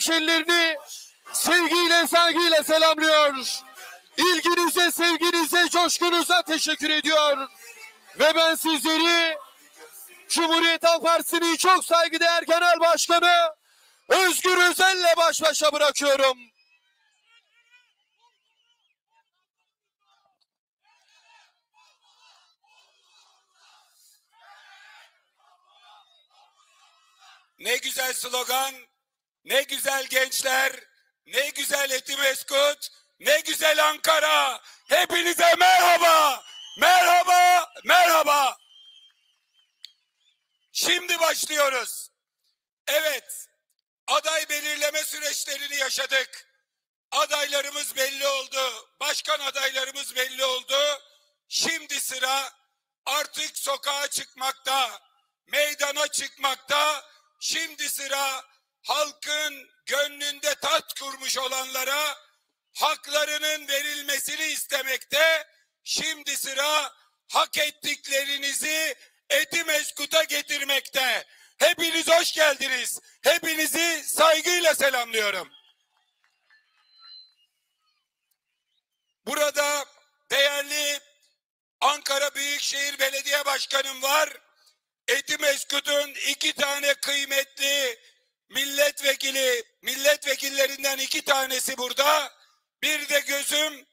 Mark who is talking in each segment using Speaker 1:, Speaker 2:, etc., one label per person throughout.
Speaker 1: hemşerilerini sevgiyle saygıyla selamlıyor. İlginize, sevginize, coşkunuza teşekkür ediyor. Ve ben sizleri Cumhuriyet Halk Partisi'nin çok saygıdeğer Genel Başkanı Özgür Özel'le baş başa bırakıyorum.
Speaker 2: Ne güzel slogan, ne güzel gençler, ne güzel Etimeskut, ne güzel Ankara. Hepinize merhaba, merhaba, merhaba. Şimdi başlıyoruz. Evet, aday belirleme süreçlerini yaşadık. Adaylarımız belli oldu, başkan adaylarımız belli oldu. Şimdi sıra artık sokağa çıkmakta, meydana çıkmakta. Şimdi sıra halkın gönlünde tat kurmuş olanlara haklarının verilmesini istemekte. Şimdi sıra hak ettiklerinizi Etimeskut'a getirmekte. Hepiniz hoş geldiniz. Hepinizi saygıyla selamlıyorum. Burada değerli Ankara Büyükşehir Belediye Başkanım var. Etimeskut'un iki tane kıymetli milletvekili, milletvekillerinden iki tanesi burada. Bir de gözüm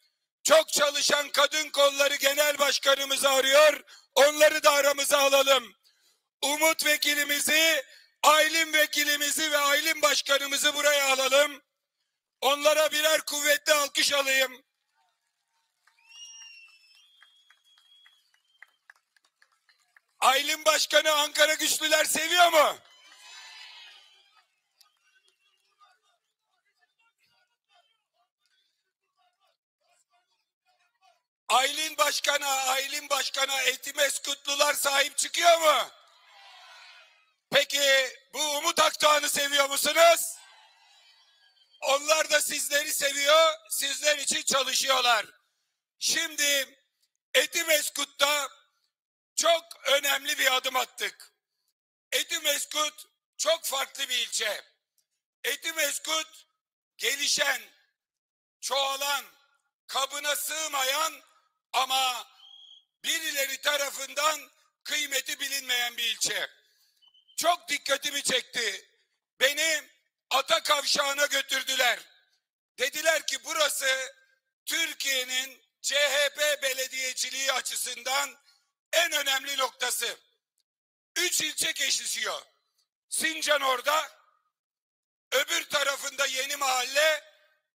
Speaker 2: çok çalışan kadın kolları genel başkanımızı arıyor. Onları da aramıza alalım. Umut vekilimizi, Aylin vekilimizi ve Aylin başkanımızı buraya alalım. Onlara birer kuvvetli alkış alayım. Aylin Başkanı Ankara güçlüler seviyor mu? Aylin Başkan'a, Aylin Başkan'a Etimeskutlular sahip çıkıyor mu? Peki bu Umut Akdoğan'ı seviyor musunuz? Onlar da sizleri seviyor, sizler için çalışıyorlar. Şimdi Etimeskut'ta çok önemli bir adım attık. Etimeskut çok farklı bir ilçe. Etimeskut gelişen, çoğalan, kabına sığmayan ama birileri tarafından kıymeti bilinmeyen bir ilçe. Çok dikkatimi çekti. Beni ata kavşağına götürdüler. Dediler ki burası Türkiye'nin CHP belediyeciliği açısından en önemli noktası. Üç ilçe kesişiyor. Sincan orada, öbür tarafında Yeni Mahalle,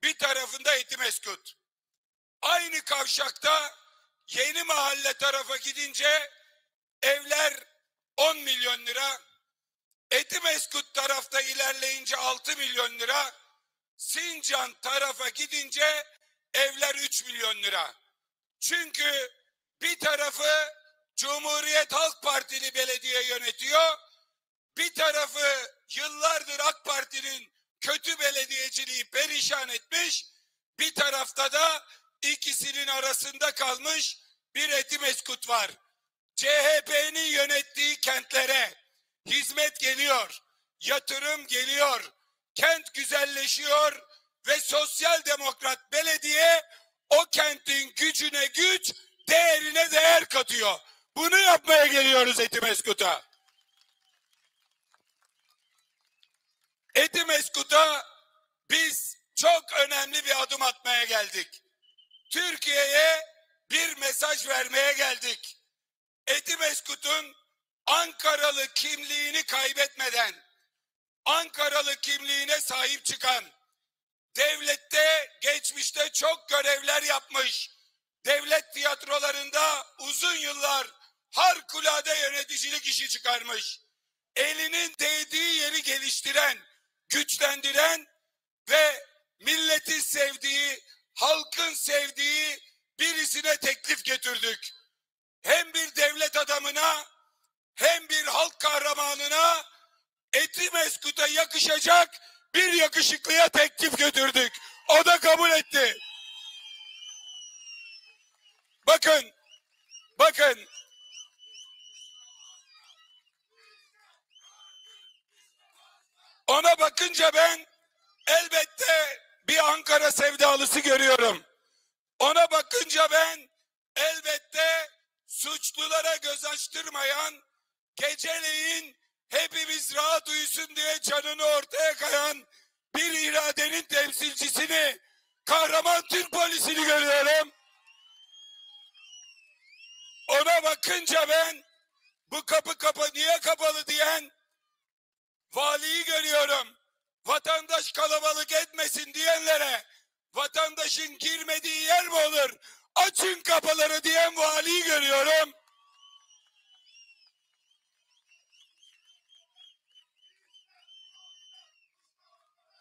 Speaker 2: bir tarafında Etimeskut. Aynı kavşakta Yeni Mahalle tarafa gidince evler 10 milyon lira, Etimeskut tarafta ilerleyince 6 milyon lira, Sincan tarafa gidince evler 3 milyon lira. Çünkü bir tarafı Cumhuriyet Halk Partili belediye yönetiyor. Bir tarafı yıllardır AK Parti'nin kötü belediyeciliği perişan etmiş. Bir tarafta da ikisinin arasında kalmış bir Etimeskut var. CHP'nin yönettiği kentlere hizmet geliyor, yatırım geliyor, kent güzelleşiyor ve sosyal demokrat belediye o kentin gücüne güç, değerine değer katıyor. Bunu yapmaya geliyoruz Etimeskut'a. Etimeskut'a biz çok önemli bir adım atmaya geldik. Türkiye'ye bir mesaj vermeye geldik. Etimeskut'un Ankaralı kimliğini kaybetmeden Ankaralı kimliğine sahip çıkan devlette geçmişte çok görevler yapmış devlet tiyatrolarında uzun yıllar harikulade yöneticilik işi çıkarmış. Elinin değdiği yeri geliştiren, güçlendiren ve milletin sevdiği, halkın sevdiği birisine teklif getirdik. Hem bir devlet adamına hem bir halk kahramanına Etimeskut'a yakışacak bir yakışıklıya teklif götürdük. O da kabul etti. Bakın, bakın. Ona bakınca ben elbette bir Ankara sevdalısı görüyorum. Ona bakınca ben elbette suçlulara göz açtırmayan, geceleyin hepimiz rahat uyusun diye canını ortaya kayan bir iradenin temsilcisini, kahraman Türk polisini görüyorum. Ona bakınca ben bu kapı kapa niye kapalı diyen valiyi görüyorum. Vatandaş kalabalık etmesin diyenlere vatandaşın girmediği yer mi olur? Açın kapıları diyen valiyi görüyorum.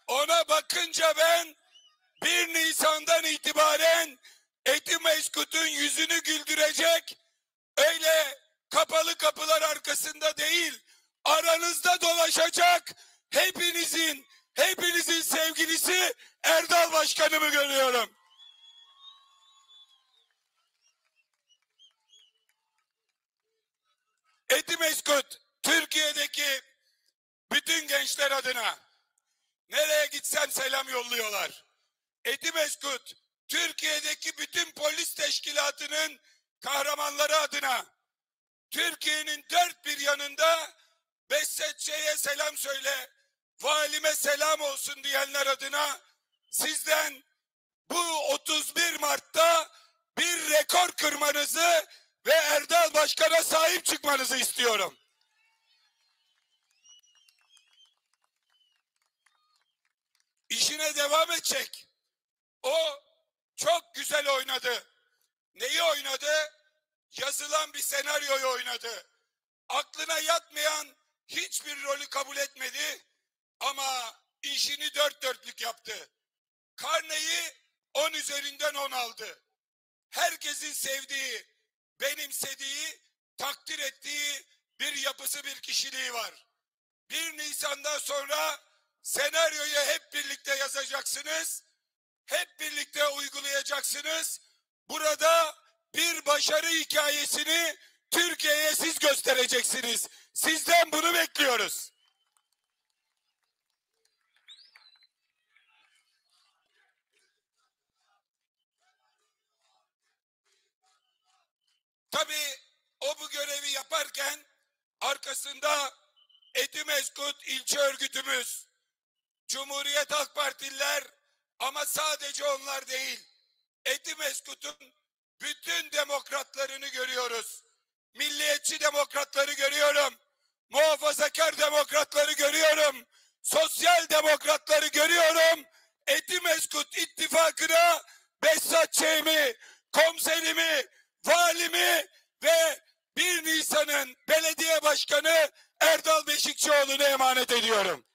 Speaker 2: Ona bakınca ben 1 Nisan'dan itibaren Etimeskut'un yüzünü güldürecek öyle kapalı kapılar arkasında değil aranızda dolaşacak hepinizin hepinizin sevgilisi Erdal Başkanımı görüyorum. Etimeskut Türkiye'deki bütün gençler adına nereye gitsem selam yolluyorlar. Etimeskut Türkiye'deki bütün polis teşkilatının kahramanları adına Türkiye'nin dört bir yanında Bessetçe'ye selam söyle, valime selam olsun diyenler adına sizden bu 31 Mart'ta bir rekor kırmanızı ve Erdal Başkan'a sahip çıkmanızı istiyorum. İşine devam edecek. O çok güzel oynadı. Neyi oynadı? Yazılan bir senaryoyu oynadı. Aklına yatmayan hiçbir rolü kabul etmedi ama işini dört dörtlük yaptı. Karneyi 10 üzerinden 10 aldı. Herkesin sevdiği, benimsediği, takdir ettiği bir yapısı bir kişiliği var. 1 Nisan'dan sonra senaryoyu hep birlikte yazacaksınız. Hep birlikte uygulayacaksınız. Burada bir başarı hikayesini Türkiye'ye siz göstereceksiniz. Sizden bunu bekliyoruz. Tabii o bu görevi yaparken arkasında Etimeskut ilçe örgütümüz, Cumhuriyet Halk Partililer ama sadece onlar değil. Etimeskut'un bütün demokratlarını görüyoruz. Milliyetçi demokratları görüyorum. Muhafazakar demokratları görüyorum. Sosyal demokratları görüyorum. Etimeskut ittifakına Behzat Ç'mi, komiserimi, valimi ve 1 Nisan'ın belediye başkanı Erdal Beşikçioğlu'na emanet ediyorum.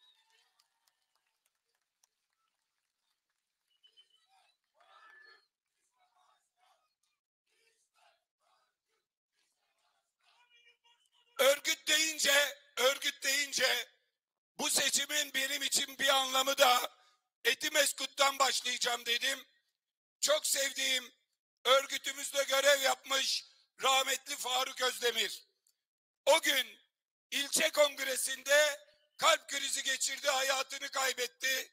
Speaker 2: Örgüt deyince, örgüt deyince bu seçimin benim için bir anlamı da Etimeskut'tan başlayacağım dedim. Çok sevdiğim örgütümüzde görev yapmış rahmetli Faruk Özdemir. O gün ilçe kongresinde kalp krizi geçirdi, hayatını kaybetti.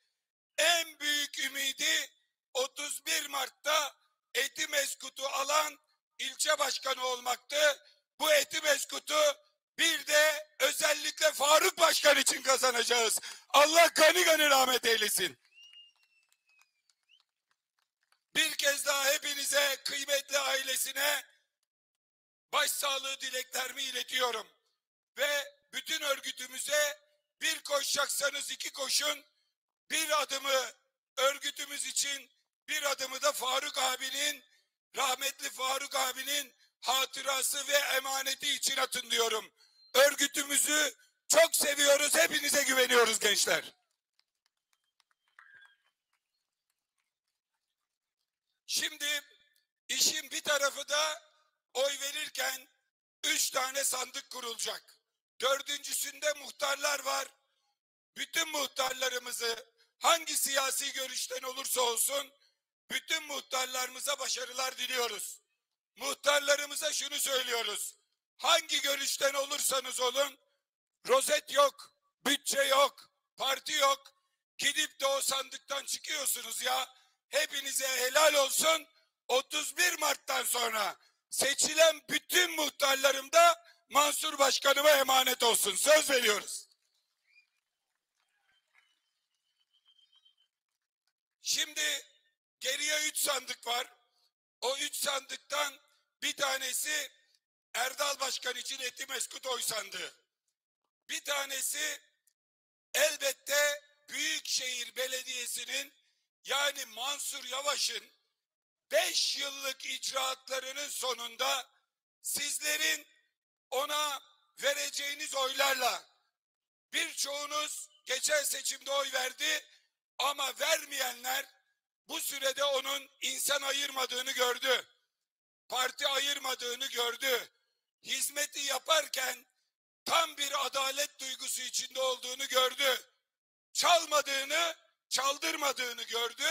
Speaker 2: En büyük ümidi 31 Mart'ta Etimeskut'u alan ilçe başkanı olmaktı. Bu Etimeskut'u bir de özellikle Faruk Başkan için kazanacağız. Allah gani gani rahmet eylesin. Bir kez daha hepinize kıymetli ailesine başsağlığı dileklerimi iletiyorum. Ve bütün örgütümüze bir koşacaksanız iki koşun. Bir adımı örgütümüz için bir adımı da Faruk abinin rahmetli Faruk abinin hatırası ve emaneti için atın diyorum. Örgütümüzü çok seviyoruz. Hepinize güveniyoruz gençler. Şimdi işin bir tarafı da oy verirken üç tane sandık kurulacak. Dördüncüsünde muhtarlar var. Bütün muhtarlarımızı hangi siyasi görüşten olursa olsun bütün muhtarlarımıza başarılar diliyoruz. Muhtarlarımıza şunu söylüyoruz. Hangi görüşten olursanız olun rozet yok, bütçe yok, parti yok. Gidip de o sandıktan çıkıyorsunuz ya. Hepinize helal olsun. 31 Mart'tan sonra seçilen bütün muhtarlarım da Mansur Başkanıma emanet olsun. Söz veriyoruz. Şimdi geriye üç sandık var. O üç sandıktan bir tanesi Erdal Başkan için Etimeskut oy sandığı. Bir tanesi elbette Büyükşehir Belediyesi'nin yani Mansur Yavaş'ın beş yıllık icraatlarının sonunda sizlerin ona vereceğiniz oylarla birçoğunuz geçen seçimde oy verdi ama vermeyenler bu sürede onun insan ayırmadığını gördü. Parti ayırmadığını gördü. Hizmeti yaparken tam bir adalet duygusu içinde olduğunu gördü. Çalmadığını, çaldırmadığını gördü.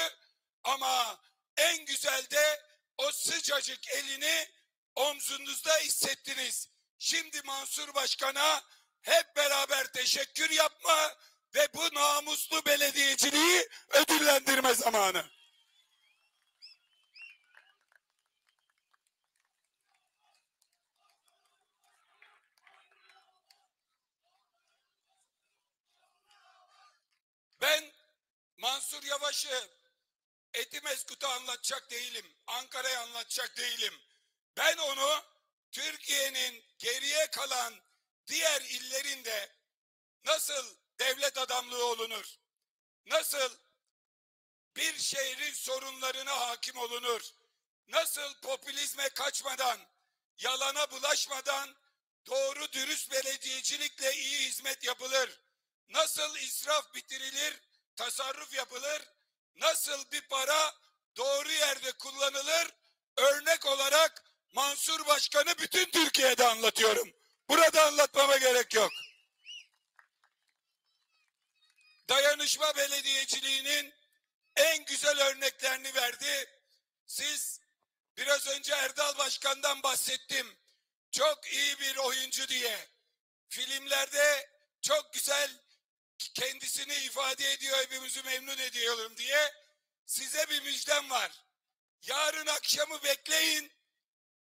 Speaker 2: Ama en güzel de o sıcacık elini omzunuzda hissettiniz. Şimdi Mansur Başkan'a hep beraber teşekkür yapma ve bu namuslu belediyeciliği ödüllendirme zamanı. Ben Mansur Yavaş'ı Etimeskut'u anlatacak değilim. Ankara'yı anlatacak değilim. Ben onu Türkiye'nin geriye kalan diğer illerinde nasıl devlet adamlığı olunur? Nasıl bir şehrin sorunlarına hakim olunur? Nasıl popülizme kaçmadan, yalana bulaşmadan doğru dürüst belediyecilikle iyi hizmet yapılır? Nasıl israf bitirilir, tasarruf yapılır? Nasıl bir para doğru yerde kullanılır? Örnek olarak Mansur Başkan'ı bütün Türkiye'de anlatıyorum. Burada anlatmama gerek yok. Dayanışma belediyeciliğinin en güzel örneklerini verdi. Siz biraz önce Erdal Başkan'dan bahsettim. Çok iyi bir oyuncu diye. Filmlerde çok güzel kendisini ifade ediyor, hepimizi memnun ediyorum diye size bir müjdem var. Yarın akşamı bekleyin.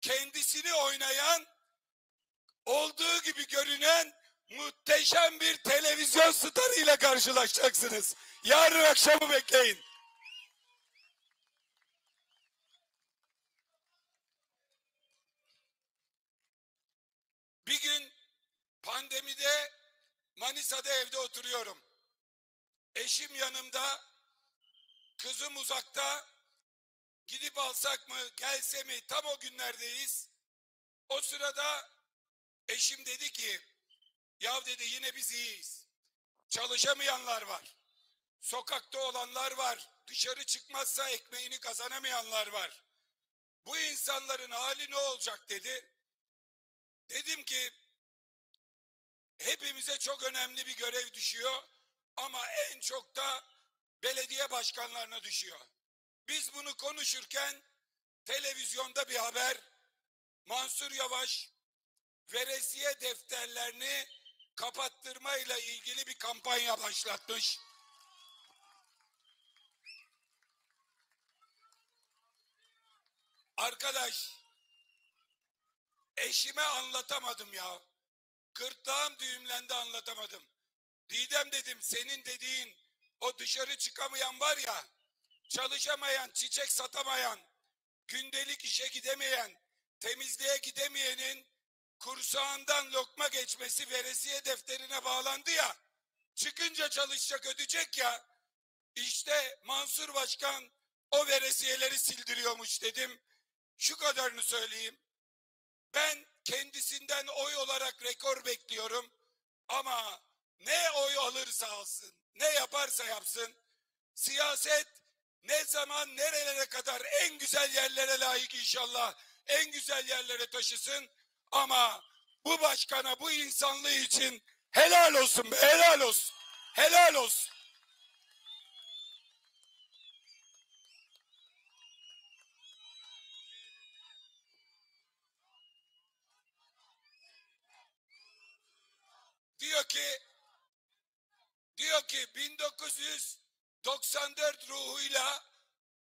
Speaker 2: Kendisini oynayan, olduğu gibi görünen muhteşem bir televizyon starıyla karşılaşacaksınız. Yarın akşamı bekleyin. Bir gün pandemide Manisa'da evde oturuyorum. Eşim yanımda, kızım uzakta. Gidip alsak mı, gelse mi? Tam o günlerdeyiz. O sırada eşim dedi ki, ya dedi yine biz iyiyiz. Çalışamayanlar var. Sokakta olanlar var. Dışarı çıkmazsa ekmeğini kazanamayanlar var. Bu insanların hali ne olacak dedi. Dedim ki hepimize çok önemli bir görev düşüyor ama en çok da belediye başkanlarına düşüyor. Biz bunu konuşurken televizyonda bir haber Mansur Yavaş veresiye defterlerini kapattırmayla ilgili bir kampanya başlatmış. Arkadaş eşime anlatamadım ya. Gırtlağım düğümlendi anlatamadım. Didem dedim senin dediğin o dışarı çıkamayan var ya çalışamayan, çiçek satamayan, gündelik işe gidemeyen, temizliğe gidemeyenin kursağından lokma geçmesi veresiye defterine bağlandı ya. Çıkınca çalışacak ödeyecek ya. İşte Mansur Başkan o veresiyeleri sildiriyormuş dedim. Şu kadarını söyleyeyim. Ben kendisinden oy olarak rekor bekliyorum. Ama ne oy alırsa alsın, ne yaparsa yapsın, siyaset ne zaman nerelere kadar en güzel yerlere layık inşallah, en güzel yerlere taşısın. Ama bu başkana, bu insanlığı için helal olsun be, helal olsun, helal olsun. Diyor ki diyor ki 1900 94 ruhuyla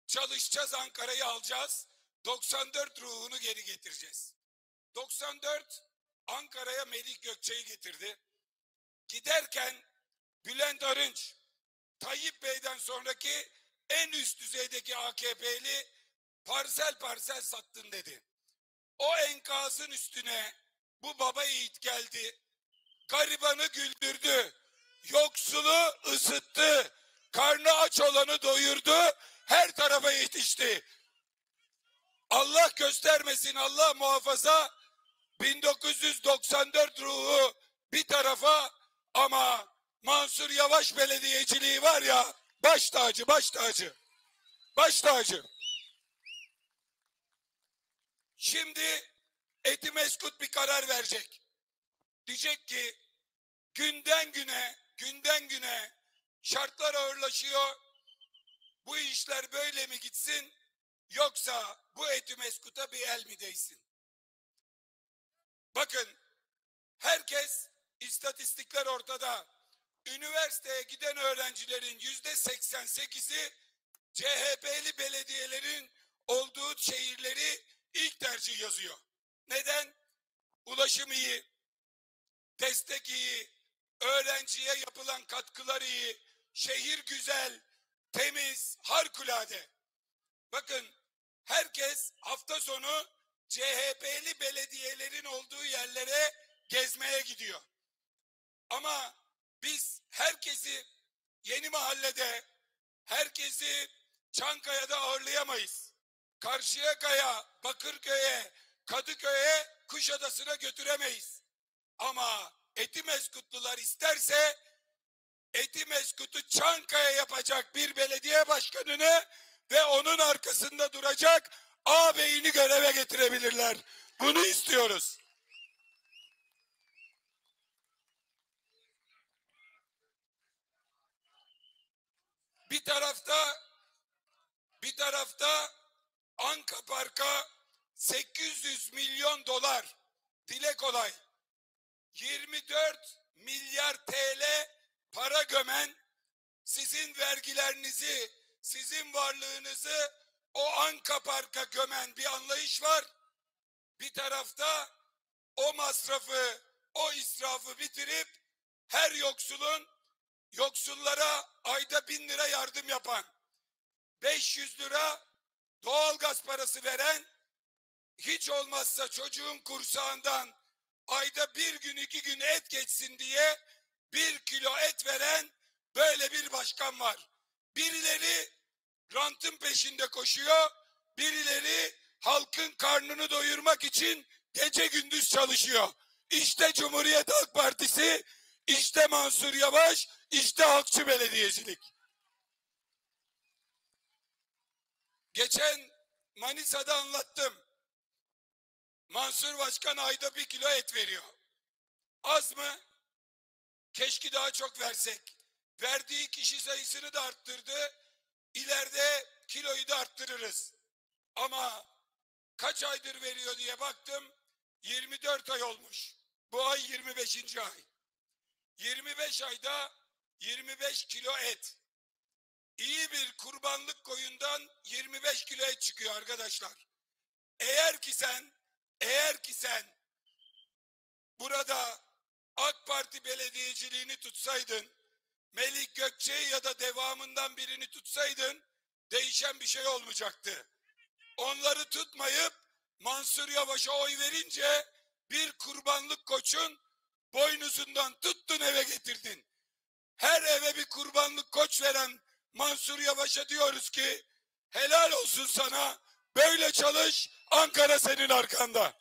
Speaker 2: çalışacağız Ankara'yı alacağız. 94 ruhunu geri getireceğiz. 94 Ankara'ya Melih Gökçe'yi getirdi. Giderken Bülent Arınç, Tayyip Bey'den sonraki en üst düzeydeki AKP'li parsel parsel sattın dedi. O enkazın üstüne bu baba yiğit geldi. Garibanı güldürdü. Yoksulu ısıttı. Karnı aç olanı doyurdu. Her tarafa yetişti. Allah göstermesin Allah muhafaza 1994 ruhu bir tarafa ama Mansur Yavaş belediyeciliği var ya baş tacı baş tacı baş tacı. Şimdi Etimeskut bir karar verecek. Diyecek ki günden güne günden güne şartlar ağırlaşıyor. Bu işler böyle mi gitsin yoksa bu Etimeskut'a bir el mi değsin? Bakın herkes istatistikler ortada. Üniversiteye giden öğrencilerin yüzde 88'i CHP'li belediyelerin olduğu şehirleri ilk tercih yazıyor. Neden? Ulaşım iyi, destek iyi, öğrenciye yapılan katkılar iyi, şehir güzel, temiz, harikulade. Bakın herkes hafta sonu CHP'li belediyelerin olduğu yerlere gezmeye gidiyor. Ama biz herkesi yeni mahallede, herkesi Çankaya'da ağırlayamayız. Karşıyakaya, Bakırköy'e, Kadıköy'e, Kuşadası'na götüremeyiz. Ama Etimeskutlular isterse Etimeskut'u Çankaya yapacak bir belediye başkanını ve onun arkasında duracak ağabeyini göreve getirebilirler. Bunu istiyoruz. Bir tarafta bir tarafta Anka Park'a 800 milyon dolar dile kolay 24 milyar TL para gömen sizin vergilerinizi sizin varlığınızı o Anka Park'a gömen bir anlayış var. Bir tarafta o masrafı, o israfı bitirip her yoksulun yoksullara ayda bin lira yardım yapan, 500 lira doğalgaz parası veren, hiç olmazsa çocuğun kursağından ayda bir gün iki gün et geçsin diye bir kilo et veren böyle bir başkan var. Birileri rantın peşinde koşuyor, birileri halkın karnını doyurmak için gece gündüz çalışıyor. İşte Cumhuriyet Halk Partisi, işte Mansur Yavaş, işte Halkçı Belediyecilik. Geçen Manisa'da anlattım. Mansur Başkan ayda bir kilo et veriyor. Az mı? Keşke daha çok versek. Verdiği kişi sayısını da arttırdı. İleride kiloyu da arttırırız. Ama kaç aydır veriyor diye baktım. 24 ay olmuş. Bu ay 25. ay. 25 ayda 25 kilo et. İyi bir kurbanlık koyundan 25 kilo et çıkıyor arkadaşlar. Eğer ki sen, eğer ki sen burada AK Parti belediyeciliğini tutsaydın, Melik Gökçe'yi ya da devamından birini tutsaydın, değişen bir şey olmayacaktı. Onları tutmayıp Mansur Yavaş'a oy verince bir kurbanlık koçun boynuzundan tuttun eve getirdin. Her eve bir kurbanlık koç veren Mansur Yavaş'a diyoruz ki helal olsun sana böyle çalış Ankara senin arkanda.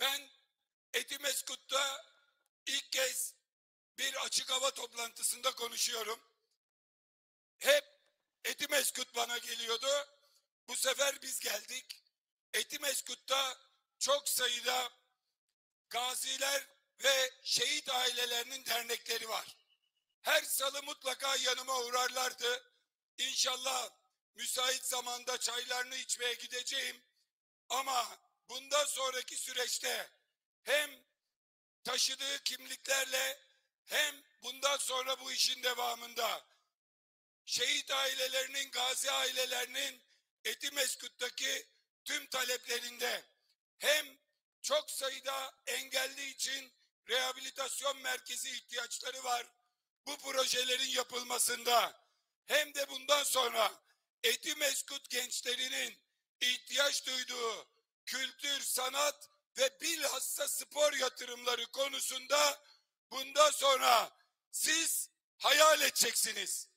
Speaker 2: Ben Etimeskut'ta ilk kez bir açık hava toplantısında konuşuyorum. Hep Etimeskut bana geliyordu. Bu sefer biz geldik. Etimeskut'ta çok sayıda gaziler ve şehit ailelerinin dernekleri var. Her salı mutlaka yanıma uğrarlardı. İnşallah müsait zamanda çaylarını içmeye gideceğim. Ama bundan sonraki süreçte hem taşıdığı kimliklerle hem bundan sonra bu işin devamında şehit ailelerinin, gazi ailelerinin Etimeskut'taki tüm taleplerinde hem çok sayıda engelli için rehabilitasyon merkezi ihtiyaçları var. Bu projelerin yapılmasında hem de bundan sonra Etimeskut gençlerinin ihtiyaç duyduğu kültür, sanat ve bilhassa spor yatırımları konusunda bundan sonra siz hayal edeceksiniz.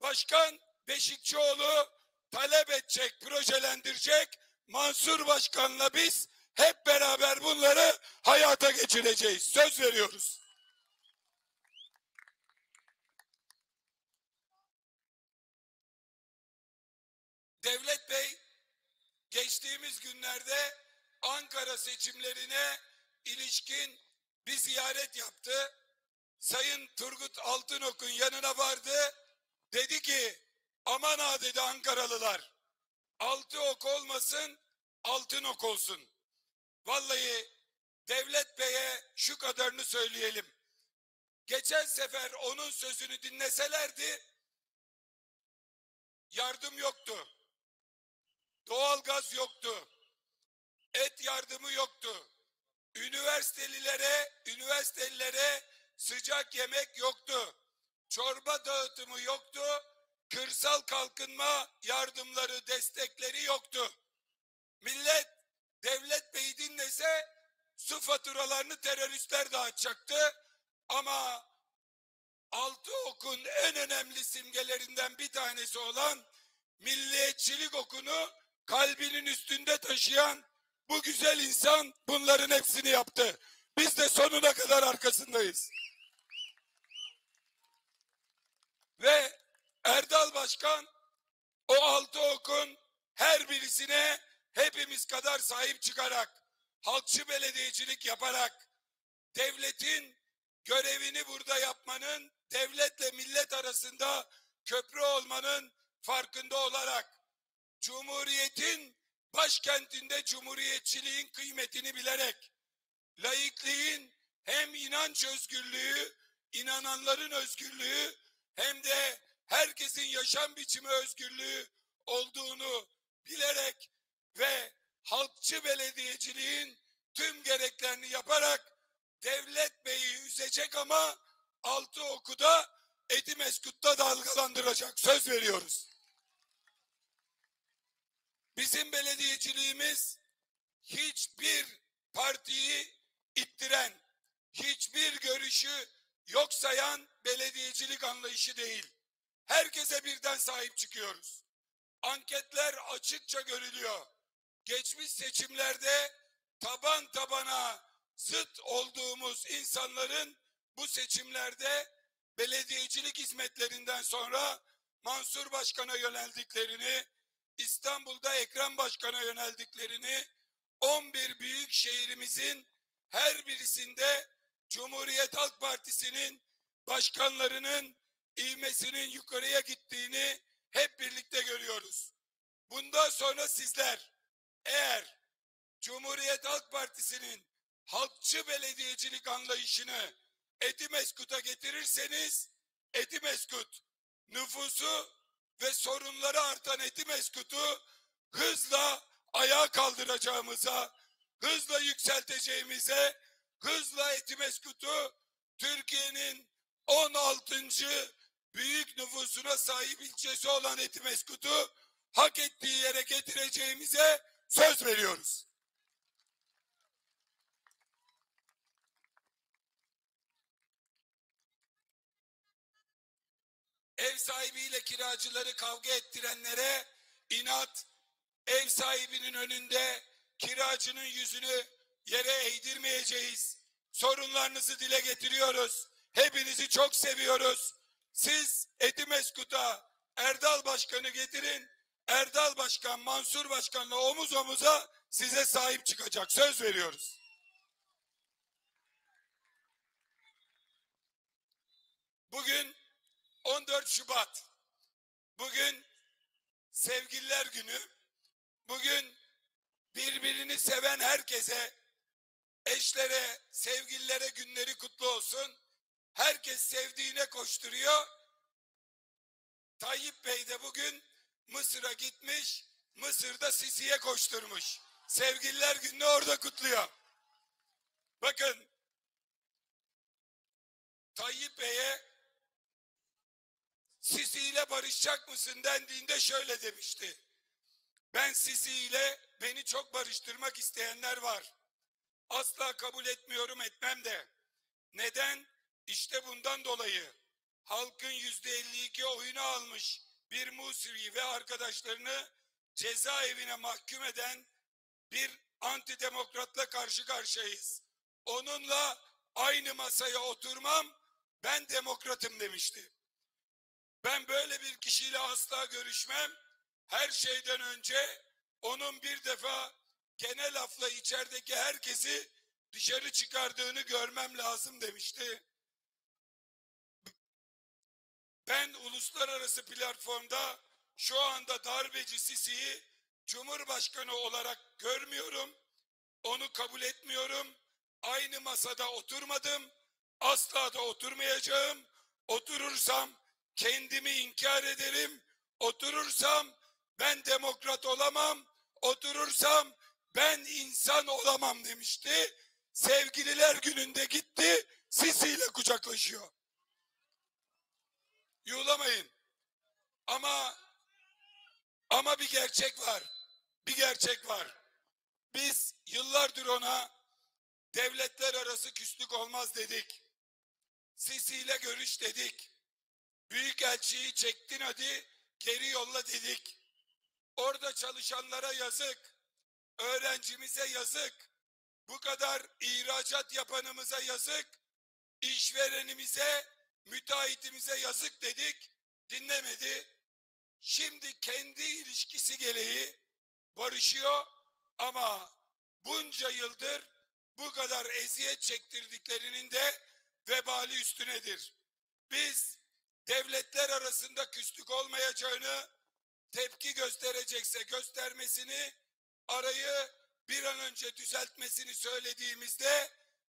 Speaker 2: Başkan Beşikçioğlu talep edecek, projelendirecek. Mansur Başkan'la biz hep beraber bunları hayata geçireceğiz. Söz veriyoruz. Devlet Bey geçtiğimiz günlerde Ankara seçimlerine ilişkin bir ziyaret yaptı. Sayın Turgut Altınok'un yanına vardı. Dedi ki aman ha dedi Ankaralılar. Altı ok olmasın altın ok olsun. Vallahi Devlet Bey'e şu kadarını söyleyelim. Geçen sefer onun sözünü dinleselerdi yardım yoktu. Doğalgaz yoktu. Et yardımı yoktu. Üniversitelilere, üniversitelilere sıcak yemek yoktu. Çorba dağıtımı yoktu. Kırsal kalkınma yardımları, destekleri yoktu. Millet devlet beyi dinlese su faturalarını teröristler dağıtacaktı. Ama altı okun en önemli simgelerinden bir tanesi olan milliyetçilik okunu kalbinin üstünde taşıyan bu güzel insan bunların hepsini yaptı. Biz de sonuna kadar arkasındayız. Ve Erdal Başkan o altı okun her birisine hepimiz kadar sahip çıkarak, halkçı belediyecilik yaparak, devletin görevini burada yapmanın, devletle millet arasında köprü olmanın farkında olarak, Cumhuriyet'in başkentinde cumhuriyetçiliğin kıymetini bilerek, laikliğin hem inanç özgürlüğü, inananların özgürlüğü hem de herkesin yaşam biçimi özgürlüğü olduğunu bilerek ve halkçı belediyeciliğin tüm gereklerini yaparak devlet beyi üzecek ama altı okuda Etimeskut'ta dalgalandıracak söz veriyoruz. Bizim belediyeciliğimiz hiçbir partiyi ittiren, hiçbir görüşü yok sayan belediyecilik anlayışı değil. Herkese birden sahip çıkıyoruz. Anketler açıkça görülüyor. Geçmiş seçimlerde taban tabana zıt olduğumuz insanların bu seçimlerde belediyecilik hizmetlerinden sonra Mansur Başkan'a yöneldiklerini, İstanbul'da Ekrem Başkan'a yöneldiklerini, 11 büyük şehrimizin her birisinde Cumhuriyet Halk Partisi'nin başkanlarının ivmesinin yukarıya gittiğini hep birlikte görüyoruz. Bundan sonra sizler eğer Cumhuriyet Halk Partisi'nin halkçı belediyecilik anlayışını Etimeskut'a getirirseniz Etimeskut nüfusu ve sorunları artan Etimeskut'u hızla ayağa kaldıracağımıza, hızla yükselteceğimize, hızla Etimeskut'u Türkiye'nin 16. büyük nüfusuna sahip ilçesi olan Etimeskut'u hak ettiği yere getireceğimize söz veriyoruz. Ev sahibiyle kiracıları kavga ettirenlere inat, ev sahibinin önünde kiracının yüzünü yere eğdirmeyeceğiz. Sorunlarınızı dile getiriyoruz. Hepinizi çok seviyoruz. Siz Etimeskut'a Erdal Başkan'ı getirin. Erdal Başkan, Mansur Başkan'la omuz omuza size sahip çıkacak. Söz veriyoruz. Bugün 14 Şubat. Bugün sevgililer günü. Bugün birbirini seven herkese eşlere, sevgililere günleri kutlu olsun. Herkes sevdiğine koşturuyor. Tayyip Bey de bugün Mısır'a gitmiş, Mısır'da Sisi'ye koşturmuş. Sevgililer gününü orada kutluyor. Bakın, Tayyip Bey'e Sisi ile barışacak mısın dendiğinde şöyle demişti. Ben Sisi ile beni çok barıştırmak isteyenler var. Asla kabul etmiyorum etmem de. Neden? İşte bundan dolayı halkın yüzde 52 oyunu almış bir Musri ve arkadaşlarını cezaevine mahkum eden bir antidemokratla karşı karşıyayız. Onunla aynı masaya oturmam ben demokratım demişti. Ben böyle bir kişiyle asla görüşmem. Her şeyden önce onun bir defa genel afla içerideki herkesi dışarı çıkardığını görmem lazım demişti. Ben uluslararası platformda şu anda darbeci Sisi'yi Cumhurbaşkanı olarak görmüyorum. Onu kabul etmiyorum. Aynı masada oturmadım. Asla da oturmayacağım. Oturursam kendimi inkar ederim. Oturursam ben demokrat olamam. Oturursam ben insan olamam demişti. Sevgililer gününde gitti. Sisi ile kucaklaşıyor. Yuğlamayın. Ama ama bir gerçek var. Bir gerçek var. Biz yıllardır ona devletler arası küslük olmaz dedik. Sisi ile görüş dedik. Büyükelçiyi çektin hadi geri yolla dedik. Orada çalışanlara yazık. Öğrencimize yazık. Bu kadar ihracat yapanımıza yazık. işverenimize, müteahhitimize yazık dedik. Dinlemedi. Şimdi kendi ilişkisi gereği barışıyor ama bunca yıldır bu kadar eziyet çektirdiklerinin de vebali üstünedir. Biz devletler arasında küslük olmayacağını, tepki gösterecekse göstermesini, arayı bir an önce düzeltmesini söylediğimizde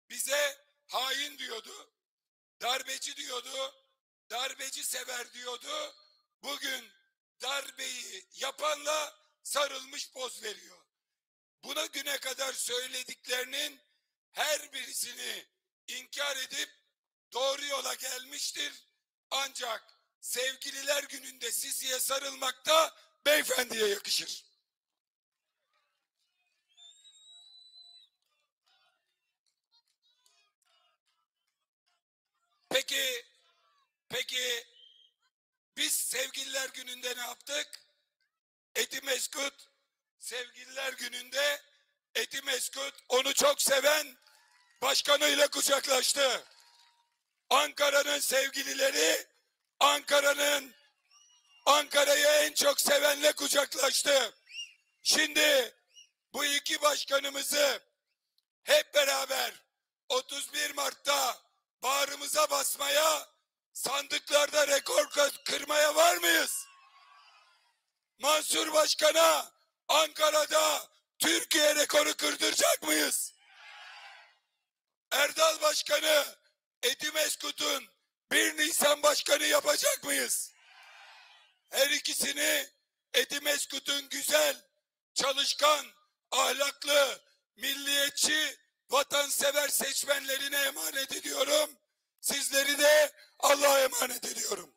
Speaker 2: bize hain diyordu, darbeci diyordu, darbeci sever diyordu. Bugün darbeyi yapanla sarılmış poz veriyor. Buna güne kadar söylediklerinin her birisini inkar edip doğru yola gelmiştir. Ancak sevgililer gününde Sisi'ye sarılmak da beyefendiye yakışır. Peki, peki biz sevgililer gününde ne yaptık? Eti Meskut sevgililer gününde Eti Meskut onu çok seven başkanıyla kucaklaştı. Ankara'nın sevgilileri Ankara'nın Ankara'yı en çok sevenle kucaklaştı. Şimdi bu iki başkanımızı hep beraber 31 Mart'ta bağrımıza basmaya, sandıklarda rekor kı- kırmaya var mıyız? Mansur Başkan'a Ankara'da Türkiye rekoru kırdıracak mıyız? Erdal Başkan'ı Etimeskut'un 1 Nisan Başkanı yapacak mıyız? Her ikisini Etimeskut'un güzel, çalışkan, ahlaklı, milliyetçi, vatansever seçmenlerine emanet ediyorum. Sizleri de Allah'a emanet ediyorum.